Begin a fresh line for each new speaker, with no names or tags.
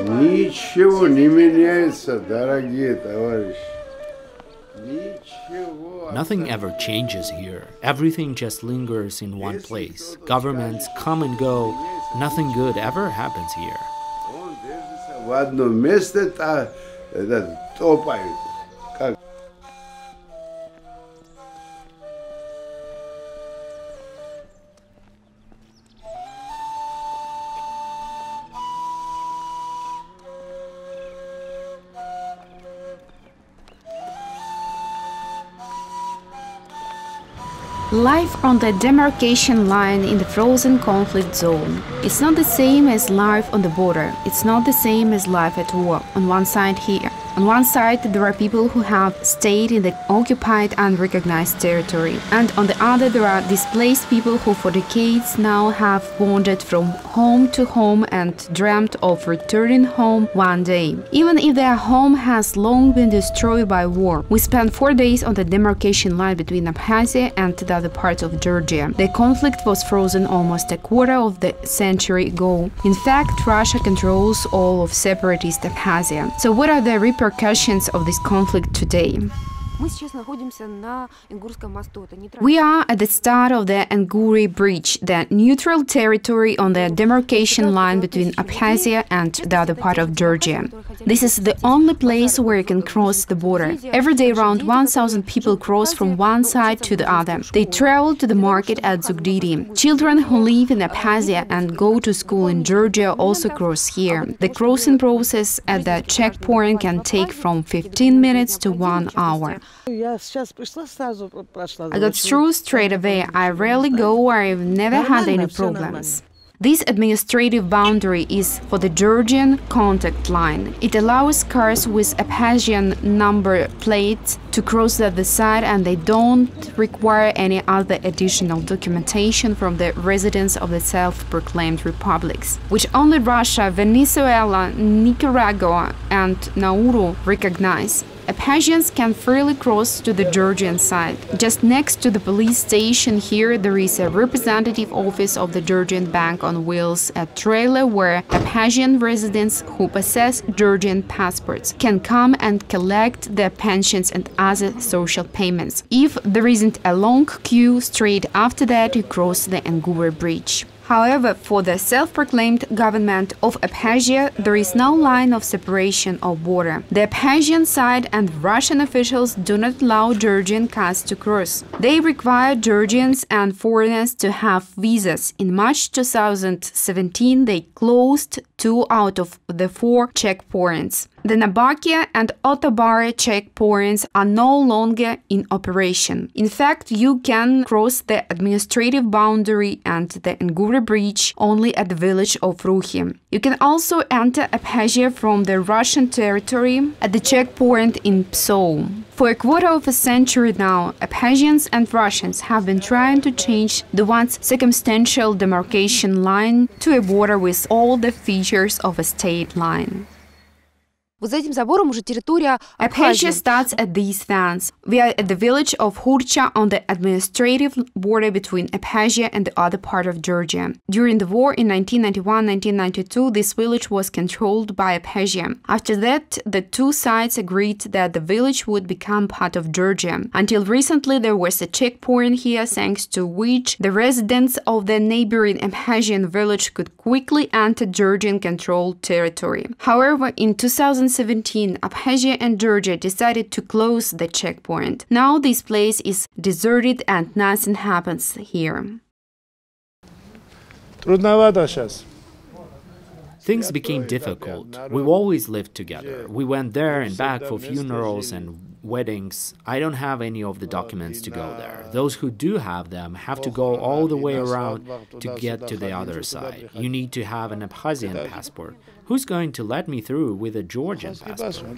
Ничего не меняется, дорогие товарищи. Ничего.
Nothing ever changes here. Everything just lingers in one place. Governments come and go. Nothing good ever happens here.
Он держится в одном месте, та,
Life on the demarcation line in the frozen conflict zone. It's not the same as life on the border. It's not the same as life at war. On one side here. On one side, there are people who have stayed in the occupied and recognized territory, and on the other, there are displaced people who, for decades now, have wandered from home to home and dreamt of returning home one day. Even if their home has long been destroyed by war, we spent four days on the demarcation line between Abkhazia and the other parts of Georgia. The conflict was frozen almost a quarter of the century ago. In fact, Russia controls all of separatist Abkhazia. So, what are the repercussions of this conflict today? We are at the start of the Enguri Bridge, the neutral territory on the demarcation line between Abkhazia and the other part of Georgia. This is the only place where you can cross the border. Every day around 1,000 people cross from one side to the other. They travel to the market at Zugdidi. Children who live in Abkhazia and go to school in Georgia also cross here. The crossing process at the checkpoint can take from 15 minutes to one hour. I got through straight away. I rarely go where I've never had any problems. This administrative boundary is for the Georgian contact line. It allows cars with Abkhazian number plates to cross the other side and they don't require any other additional documentation from the residents of the self-proclaimed republics, which only Russia, Venezuela, Nicaragua and Nauru recognize. Abkhazians can freely cross to the Georgian side. Just next to the police station here, there is a representative office of the Georgian Bank on Wheels, a trailer where Abkhazian residents who possess Georgian passports can come and collect their pensions and other social payments. If there isn't a long queue straight after that, you cross the Enguri Bridge. However, for the self-proclaimed government of Abkhazia, there is no line of separation of border. The Abkhazian side and Russian officials do not allow Georgian cars to cross. They require Georgians and foreigners to have visas. In March 2017, they closed two out of the four checkpoints. The Nabakia and Otobara checkpoints are no longer in operation. In fact, you can cross the administrative boundary and the Enguri Bridge only at the village of Ruhi. You can also enter Abkhazia from the Russian territory at the checkpoint in Psou. For a quarter of a century now, Abkhazians and Russians have been trying to change the once circumstantial demarcation line to a border with all the features of a state line.
Вот за этим забором уже территория Абхазии.
Abkhazia starts at these fans. We are at the village of Hurcha on the administrative border between Abkhazia and the other part of Georgia. During the war in 1991-1992, this village was controlled by Abkhazia. After that, the two sides agreed that the village would become part of Georgia. Until recently, there was a checkpoint here thanks to which the residents of the neighboring Abkhazian village could quickly enter Georgian-controlled territory. However, in 2017, Abkhazia and Georgia decided to close the checkpoint. Now this place is deserted and nothing happens here.
Things became difficult. We always lived together. We went there and back for funerals and weddings. I don't have any of the documents to go there. Those who do have them have to go all the way around to get to the other side. You need to have an Abkhazian passport. Who's going to let me through with a Georgian passport?